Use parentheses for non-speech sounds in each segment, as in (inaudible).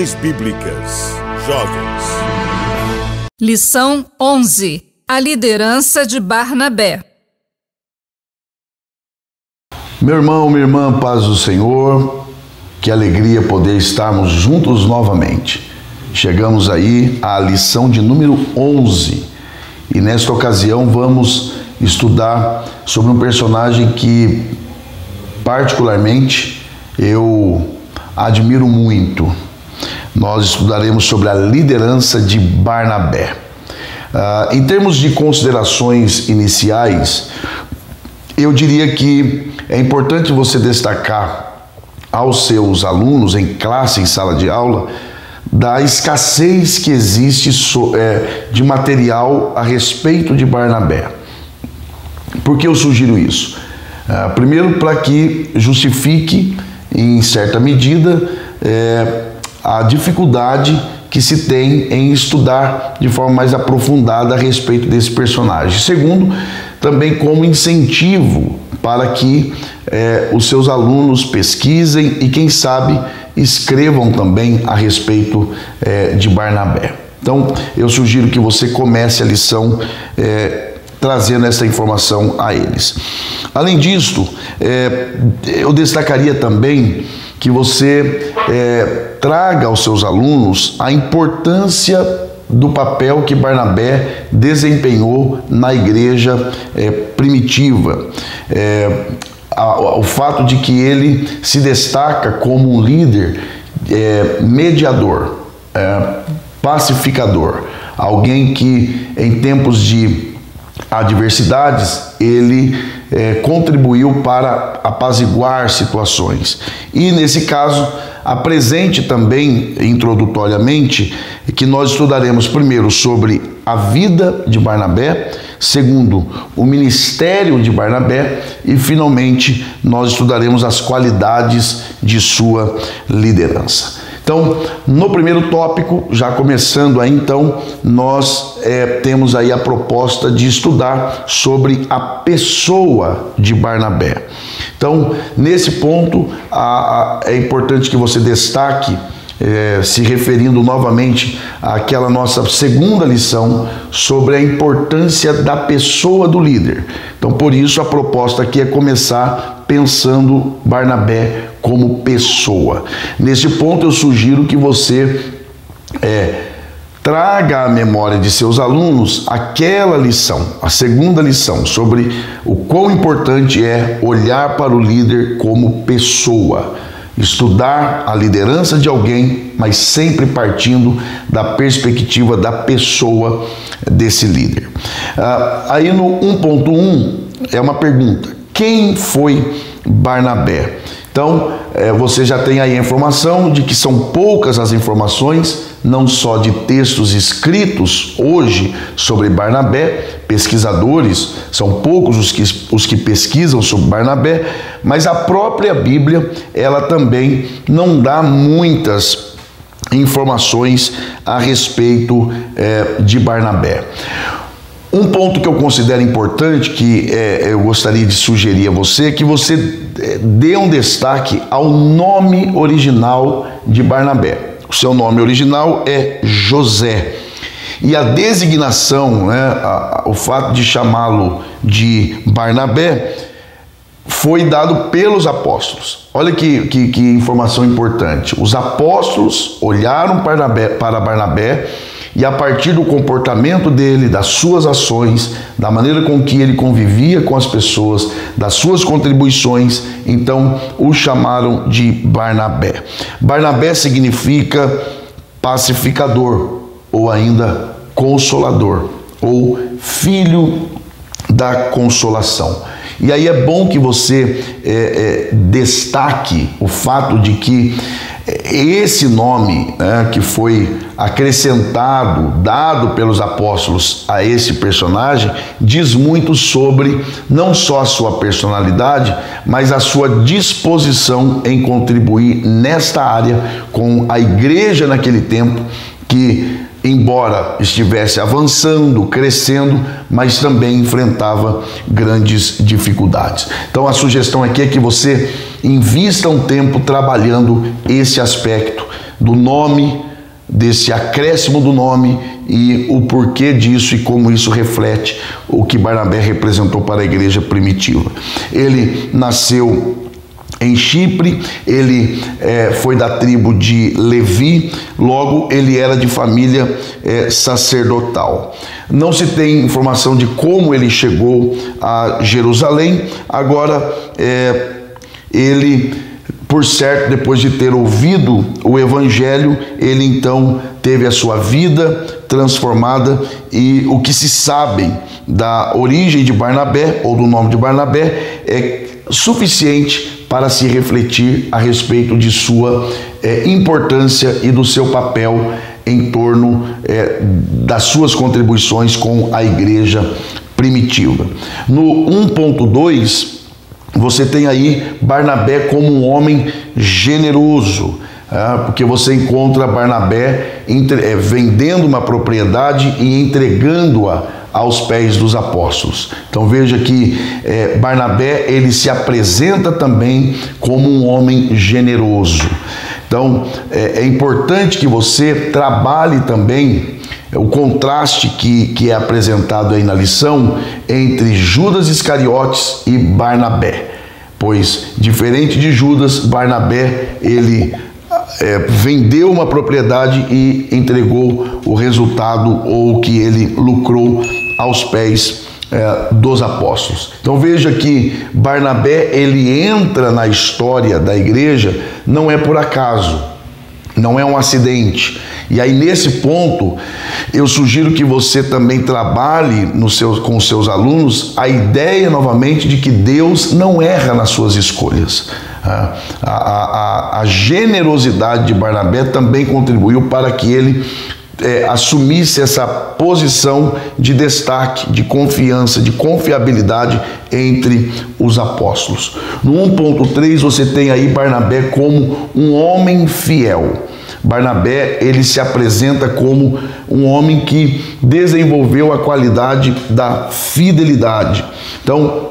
Lições Bíblicas. Jovens. Lição 11. A liderança de Barnabé. Meu irmão, minha irmã, paz do Senhor, que alegria poder estarmos juntos novamente. Chegamos aí à lição de número 11 e nesta ocasião vamos estudar sobre um personagem que, particularmente, eu admiro muito. Nós estudaremos sobre a liderança de Barnabé. Uh, em termos de considerações iniciais, eu diria que é importante você destacar aos seus alunos em classe, em sala de aula, da escassez que existe é, de material a respeito de Barnabé. Por que eu sugiro isso? Uh, primeiro, para que justifique, em certa medida, é, a dificuldade que se tem em estudar de forma mais aprofundada a respeito desse personagem. Segundo, também como incentivo para que é, os seus alunos pesquisem e, quem sabe, escrevam também a respeito é, de Barnabé. Então, eu sugiro que você comece a lição é, trazendo essa informação a eles. Além disso, eu destacaria também que você traga aos seus alunos a importância do papel que Barnabé desempenhou na igreja é, primitiva. É, a, o fato de que ele se destaca como um líder é, mediador, pacificador, alguém que em tempos de adversidades ele é, contribuiu para apaziguar situações. E nesse caso, apresente também introdutoriamente que nós estudaremos primeiro sobre a vida de Barnabé, segundo, o ministério de Barnabé e finalmente nós estudaremos as qualidades de sua liderança. Então, no primeiro tópico, já começando aí então, nós é, temos aí a proposta de estudar sobre a pessoa de Barnabé. Então, nesse ponto, a, a, é importante que você destaque, é, se referindo novamente àquela nossa segunda lição sobre a importância da pessoa do líder. Então, por isso, a proposta aqui é começar pensando Barnabé como pessoa. Nesse ponto, eu sugiro que você. É, traga à memória de seus alunos aquela lição, a segunda lição, sobre o quão importante é olhar para o líder como pessoa, estudar a liderança de alguém, mas sempre partindo da perspectiva da pessoa desse líder. Ah, aí no 1.1 é uma pergunta: quem foi Barnabé? Então, é, você já tem aí a informação de que são poucas as informações, não só de textos escritos hoje sobre Barnabé, pesquisadores, são poucos os que, os que pesquisam sobre Barnabé, mas a própria Bíblia, ela também não dá muitas informações a respeito é, de Barnabé. Um ponto que eu considero importante, que é, eu gostaria de sugerir a você, é que você é, dê um destaque ao nome original de Barnabé. O seu nome original é José. E a designação, né, a, a, o fato de chamá-lo de Barnabé, foi dado pelos apóstolos. Olha que, que, que informação importante. Os apóstolos olharam para Barnabé, para Barnabé e a partir do comportamento dele, das suas ações, da maneira com que ele convivia com as pessoas, das suas contribuições, então o chamaram de Barnabé. Barnabé significa pacificador ou ainda consolador ou filho da consolação. E aí é bom que você é, é, destaque o fato de que esse nome né, que foi acrescentado, dado pelos apóstolos a esse personagem, diz muito sobre não só a sua personalidade, mas a sua disposição em contribuir nesta área com a igreja naquele tempo que embora estivesse avançando, crescendo, mas também enfrentava grandes dificuldades. Então a sugestão aqui é que você invista um tempo trabalhando esse aspecto do nome, desse acréscimo do nome e o porquê disso e como isso reflete o que Barnabé representou para a igreja primitiva. Ele nasceu em Chipre, ele é, foi da tribo de Levi, logo ele era de família é, sacerdotal. Não se tem informação de como ele chegou a Jerusalém, agora é, ele, por certo, depois de ter ouvido o evangelho, ele então teve a sua vida transformada e o que se sabe da origem de Barnabé ou do nome de Barnabé é suficiente para se refletir a respeito de sua é, importância e do seu papel em torno é, das suas contribuições com a igreja primitiva. No 1.2, você tem aí Barnabé como um homem generoso. É, porque você encontra Barnabé é, vendendo uma propriedade e entregando-a aos pés dos apóstolos. Então veja que é, Barnabé ele se apresenta também como um homem generoso. Então é, é importante que você trabalhe também o contraste que, que é apresentado aí na lição entre Judas Iscariotes e Barnabé. Pois, diferente de Judas, Barnabé ele é, vendeu uma propriedade e entregou o resultado ou que ele lucrou aos pés é, dos apóstolos. Então veja que Barnabé ele entra na história da igreja não é por acaso, não é um acidente. E aí nesse ponto eu sugiro que você também trabalhe no seu, com os seus alunos a ideia novamente de que Deus não erra nas suas escolhas. A, a, a, a generosidade de Barnabé também contribuiu para que ele é, assumisse essa posição de destaque, de confiança, de confiabilidade entre os apóstolos. No 1.3 você tem aí Barnabé como um homem fiel. Barnabé, ele se apresenta como um homem que desenvolveu a qualidade da fidelidade. Então,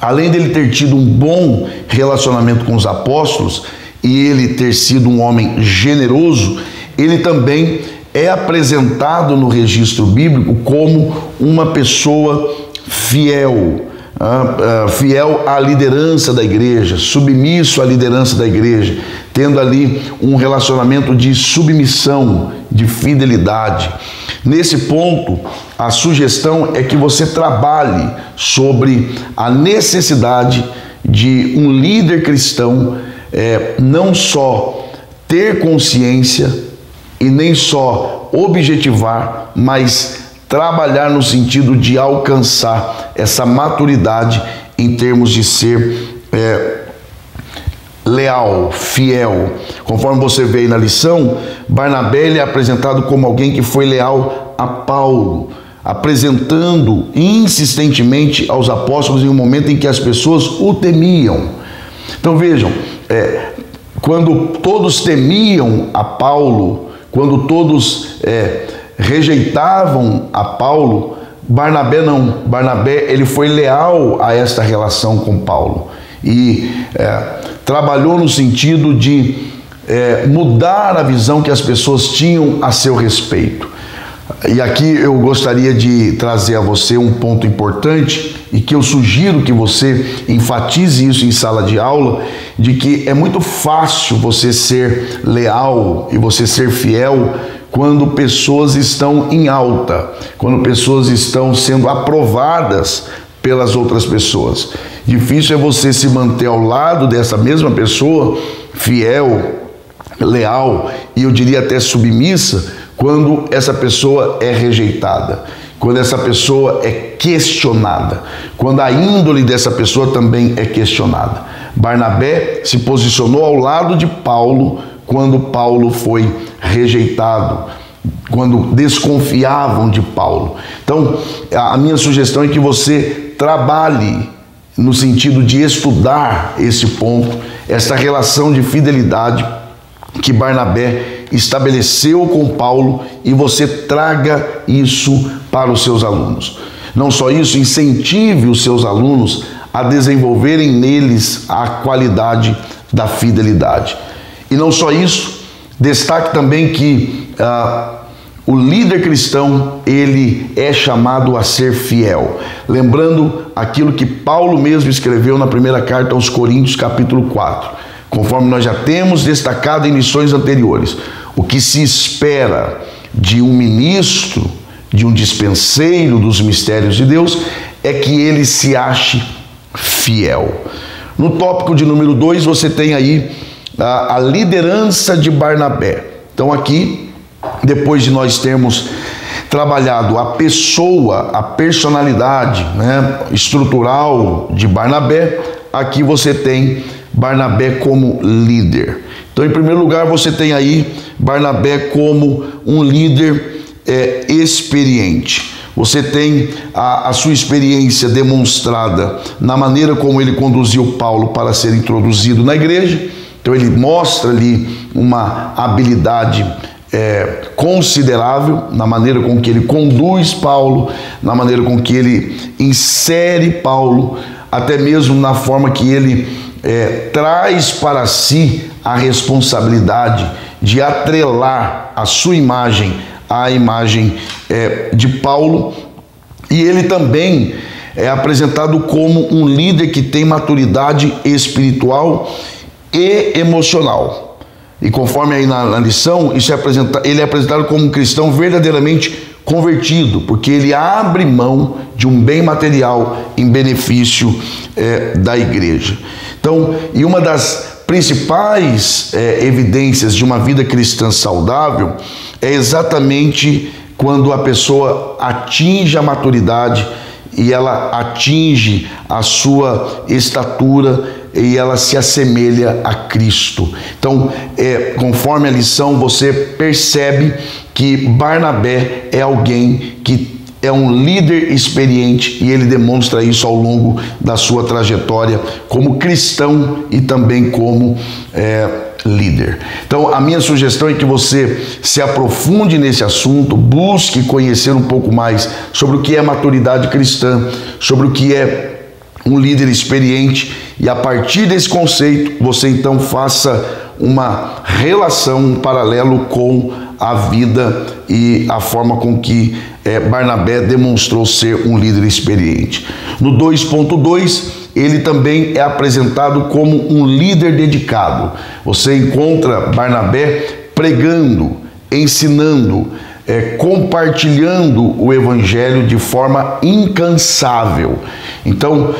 além dele ter tido um bom relacionamento com os apóstolos e ele ter sido um homem generoso, ele também é apresentado no registro bíblico como uma pessoa fiel, ah, ah, fiel à liderança da igreja, submisso à liderança da igreja, tendo ali um relacionamento de submissão, de fidelidade. Nesse ponto, a sugestão é que você trabalhe sobre a necessidade de um líder cristão é, não só ter consciência e nem só objetivar, mas trabalhar no sentido de alcançar essa maturidade em termos de ser é, leal, fiel. Conforme você vê aí na lição, Barnabé é apresentado como alguém que foi leal a Paulo, apresentando insistentemente aos apóstolos em um momento em que as pessoas o temiam. Então vejam, é, quando todos temiam a Paulo, quando todos é, rejeitavam a Paulo, Barnabé não. Barnabé ele foi leal a esta relação com Paulo e é, trabalhou no sentido de é, mudar a visão que as pessoas tinham a seu respeito. E aqui eu gostaria de trazer a você um ponto importante e que eu sugiro que você enfatize isso em sala de aula, de que é muito fácil você ser leal e você ser fiel quando pessoas estão em alta, quando pessoas estão sendo aprovadas pelas outras pessoas. Difícil é você se manter ao lado dessa mesma pessoa, fiel, leal e eu diria até submissa quando essa pessoa é rejeitada, quando essa pessoa é questionada, quando a índole dessa pessoa também é questionada. Barnabé se posicionou ao lado de Paulo quando Paulo foi rejeitado, quando desconfiavam de Paulo. Então, a minha sugestão é que você trabalhe no sentido de estudar esse ponto, essa relação de fidelidade que Barnabé estabeleceu com Paulo e você traga isso para os seus alunos. Não só isso, incentive os seus alunos a desenvolverem neles a qualidade da fidelidade. E não só isso, destaque também que ah, o líder cristão, ele é chamado a ser fiel. Lembrando aquilo que Paulo mesmo escreveu na primeira carta aos Coríntios, capítulo 4. Conforme nós já temos destacado em lições anteriores, o que se espera de um ministro, de um dispenseiro dos mistérios de Deus, é que ele se ache fiel. No tópico de número 2, você tem aí a, a liderança de Barnabé. Então, aqui depois de nós termos trabalhado a pessoa, a personalidade né, estrutural de Barnabé, aqui você tem Barnabé como líder. Então, em primeiro lugar, você tem aí Barnabé como um líder é, experiente. Você tem a, a, sua experiência demonstrada na maneira como ele conduziu Paulo para ser introduzido na igreja. Então, ele mostra ali uma habilidade é, considerável na maneira com que ele conduz Paulo, na maneira com que ele insere Paulo, até mesmo na forma que ele é, traz para si a responsabilidade de atrelar a sua imagem à imagem é, de Paulo. E ele também é apresentado como um líder que tem maturidade espiritual e emocional. E conforme aí na, na lição, isso é apresentado, ele é apresentado como um cristão verdadeiramente convertido, porque ele abre mão de um bem material em benefício é, da igreja. Então, e uma das principais é, evidências de uma vida cristã saudável é exatamente quando a pessoa atinge a maturidade e ela atinge a sua estatura e ela se assemelha a Cristo. Então, é, conforme a lição, você percebe que Barnabé é alguém que é um líder experiente e ele demonstra isso ao longo da sua trajetória como cristão e também como é, líder. Então, a minha sugestão é que você se aprofunde nesse assunto, busque conhecer um pouco mais sobre o que é maturidade cristã, sobre o que é um líder experiente e a partir desse conceito você então faça uma relação, um paralelo com a vida e a forma com que é, Barnabé demonstrou ser um líder experiente. No 2.2, ele também é apresentado como um líder dedicado. Você encontra Barnabé pregando, ensinando, é, compartilhando o evangelho de forma incansável. Então,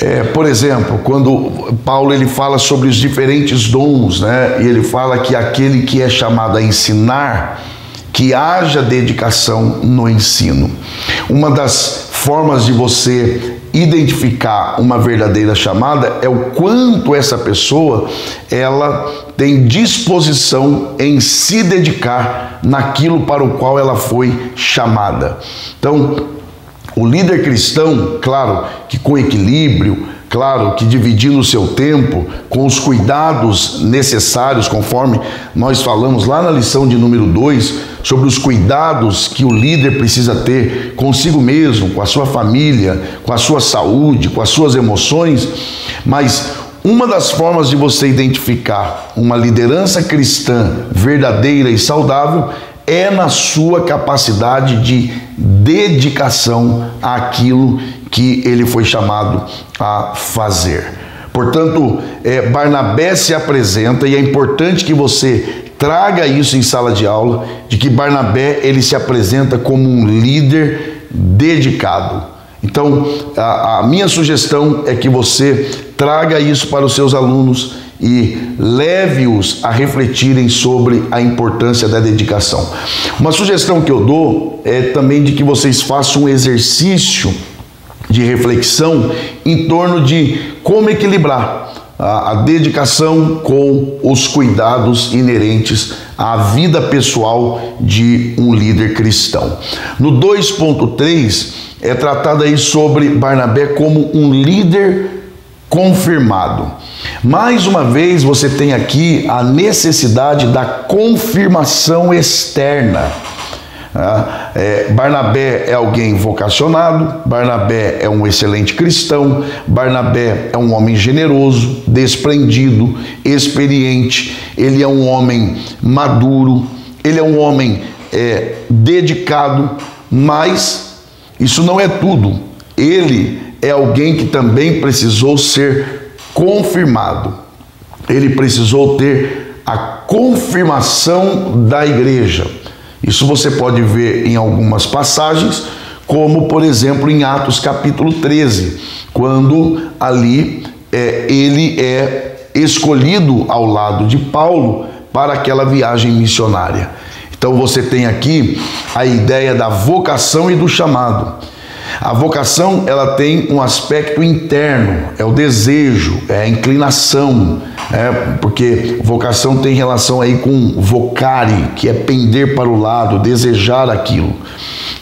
é, por exemplo, quando Paulo ele fala sobre os diferentes dons, né? E ele fala que aquele que é chamado a ensinar, que haja dedicação no ensino. Uma das formas de você identificar uma verdadeira chamada é o quanto essa pessoa ela tem disposição em se dedicar naquilo para o qual ela foi chamada. Então, o líder cristão, claro, que com equilíbrio, claro, que dividindo o seu tempo com os cuidados necessários, conforme nós falamos lá na lição de número 2, sobre os cuidados que o líder precisa ter consigo mesmo, com a sua família, com a sua saúde, com as suas emoções, mas uma das formas de você identificar uma liderança cristã verdadeira e saudável é na sua capacidade de dedicação àquilo que ele foi chamado a fazer. Portanto, é, Barnabé se apresenta e é importante que você traga isso em sala de aula, de que Barnabé ele se apresenta como um líder dedicado. Então, a, a minha sugestão é que você traga isso para os seus alunos e leve-os a refletirem sobre a importância da dedicação. Uma sugestão que eu dou é também de que vocês façam um exercício de reflexão em torno de como equilibrar a, a dedicação com os cuidados inerentes à vida pessoal de um líder cristão. No 2.3 é tratado aí sobre Barnabé como um líder confirmado. Mais uma vez, você tem aqui a necessidade da confirmação externa. Ah, é, Barnabé é alguém vocacionado, Barnabé é um excelente cristão, Barnabé é um homem generoso, desprendido, experiente, ele é um homem maduro, ele é um homem é, dedicado, mas isso não é tudo. Ele é alguém que também precisou ser confirmado, ele precisou ter a confirmação da igreja. Isso você pode ver em algumas passagens, como por exemplo em Atos capítulo 13, quando ali é, ele é escolhido ao lado de Paulo para aquela viagem missionária. Então você tem aqui a ideia da vocação e do chamado. A vocação ela tem um aspecto interno, é o desejo, é a inclinação, é, porque vocação tem relação aí com vocare, que é pender para o lado, desejar aquilo.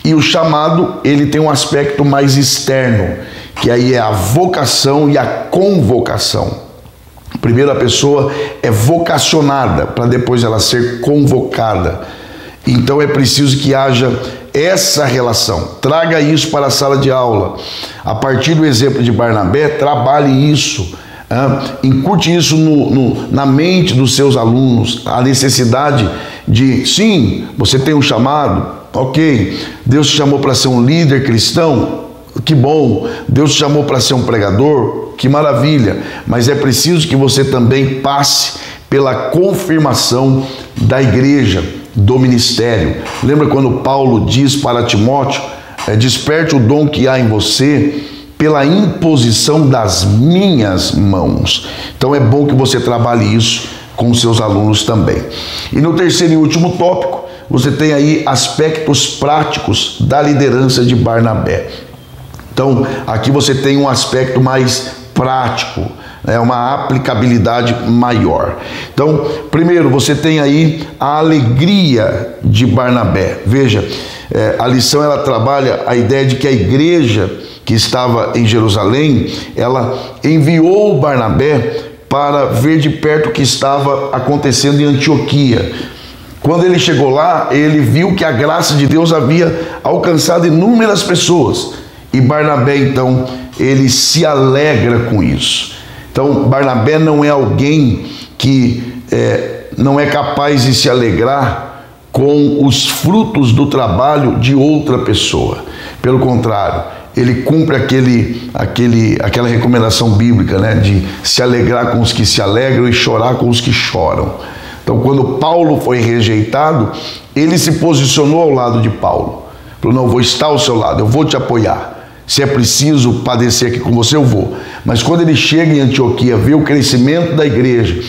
E o chamado ele tem um aspecto mais externo, que aí é a vocação e a convocação. Primeiro a pessoa é vocacionada para depois ela ser convocada. Então é preciso que haja essa relação. Traga isso para a sala de aula. A partir do exemplo de Barnabé, trabalhe isso. Incute isso no, no, na mente dos seus alunos, a necessidade de, sim, você tem um chamado, ok, Deus te chamou para ser um líder cristão, que bom, Deus te chamou para ser um pregador, que maravilha, mas é preciso que você também passe pela confirmação da igreja, do ministério. Lembra quando Paulo diz para Timóteo: é, desperte o dom que há em você pela imposição das minhas mãos. Então é bom que você trabalhe isso com seus alunos também. E no terceiro e último tópico, você tem aí aspectos práticos da liderança de Barnabé. Então, aqui você tem um aspecto mais prático é uma aplicabilidade maior. Então, primeiro, você tem aí a alegria de Barnabé. Veja, é, a lição ela trabalha a ideia de que a igreja que estava em Jerusalém, ela enviou Barnabé para ver de perto o que estava acontecendo em Antioquia. Quando ele chegou lá, ele viu que a graça de Deus havia alcançado inúmeras pessoas. E Barnabé, então, ele se alegra com isso. Então, Barnabé não é alguém que é, não é capaz de se alegrar com os frutos do trabalho de outra pessoa. Pelo contrário, ele cumpre aquele, aquele, aquela recomendação bíblica, né, de se alegrar com os que se alegram e chorar com os que choram. Então, quando Paulo foi rejeitado, ele se posicionou ao lado de Paulo. Falou: Não, vou estar ao seu lado, eu vou te apoiar. Se é preciso padecer aqui com você, eu vou. Mas quando ele chega em Antioquia, vê o crescimento da igreja,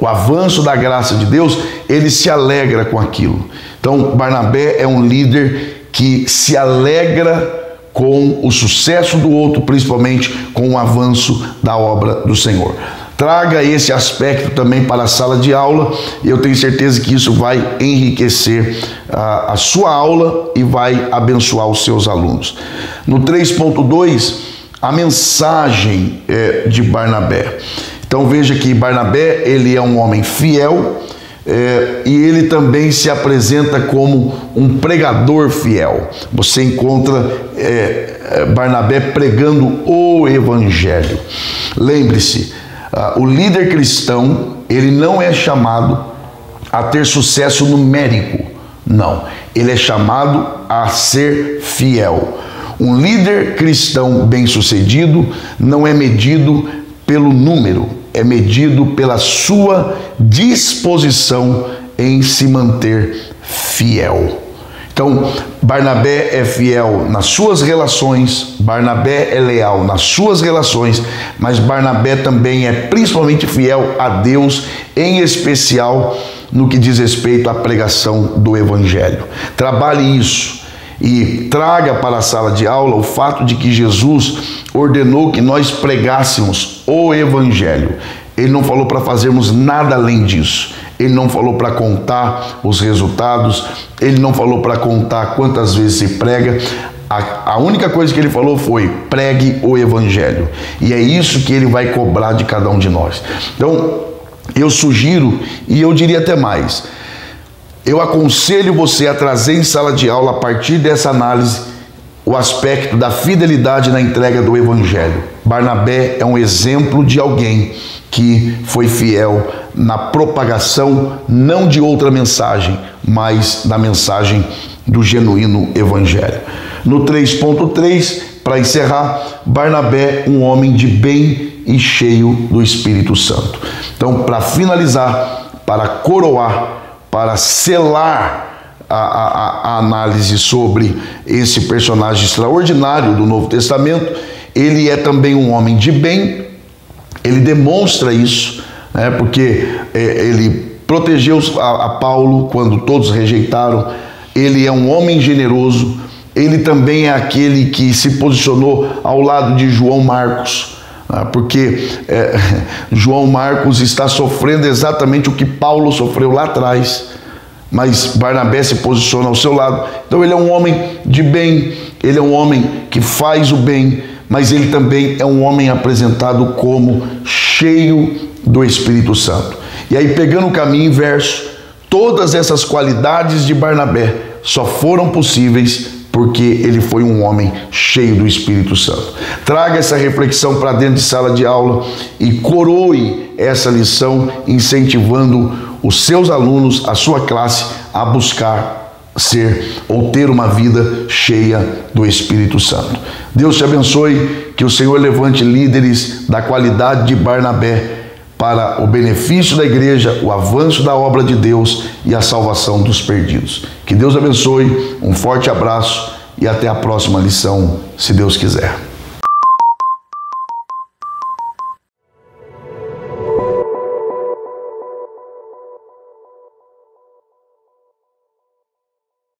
o avanço da graça de Deus, ele se alegra com aquilo. Então, Barnabé é um líder que se alegra com o sucesso do outro, principalmente com o avanço da obra do Senhor. Traga esse aspecto também para a sala de aula eu tenho certeza que isso vai enriquecer a, a sua aula e vai abençoar os seus alunos. No 3.2, a mensagem é, de Barnabé. Então veja que Barnabé ele é um homem fiel é, e ele também se apresenta como um pregador fiel. Você encontra é, é Barnabé pregando o evangelho. Lembre-se, uh, o líder cristão ele não é chamado a ter sucesso numérico, não. Ele é chamado a ser fiel. Um líder cristão bem-sucedido não é medido pelo número, é medido pela sua disposição em se manter fiel. Então, Barnabé é fiel nas suas relações, Barnabé é leal nas suas relações, mas Barnabé também é principalmente fiel a Deus, em especial no que diz respeito à pregação do Evangelho. Trabalhe isso e traga para a sala de aula o fato de que Jesus ordenou que nós pregássemos o Evangelho. Ele não falou para fazermos nada além disso. Ele não falou para contar os resultados, ele não falou para contar quantas vezes se prega. A, a, única coisa que ele falou foi: pregue o evangelho. E é isso que ele vai cobrar de cada um de nós. Então, eu sugiro, e eu diria até mais: eu aconselho você a trazer em sala de aula, a partir dessa análise, o aspecto da fidelidade na entrega do Evangelho. Barnabé é um exemplo de alguém que foi fiel na propagação não de outra mensagem, mas da mensagem do genuíno Evangelho. No 3.3, para encerrar, Barnabé, um homem de bem e cheio do Espírito Santo. Então, para finalizar, para coroar, para selar a, a, a, análise sobre esse personagem extraordinário do Novo Testamento, ele é também um homem de bem, ele demonstra isso, né, porque é, ele protegeu a, a Paulo quando todos rejeitaram, ele é um homem generoso, ele também é aquele que se posicionou ao lado de João Marcos, né, porque é, (laughs) João Marcos está sofrendo exatamente o que Paulo sofreu lá atrás, mas Barnabé se posiciona ao seu lado. Então ele é um homem de bem, ele é um homem que faz o bem, mas ele também é um homem apresentado como cheio do Espírito Santo. E aí, pegando o caminho inverso, todas essas qualidades de Barnabé só foram possíveis porque ele foi um homem cheio do Espírito Santo. Traga essa reflexão para dentro de sala de aula e coroe essa lição incentivando os seus alunos, a sua classe, a buscar ser ou ter uma vida cheia do Espírito Santo. Deus te abençoe, que o Senhor levante líderes da qualidade de Barnabé para o benefício da igreja, o avanço da obra de Deus e a salvação dos perdidos. Que Deus abençoe, um forte abraço e até a próxima lição, se Deus quiser.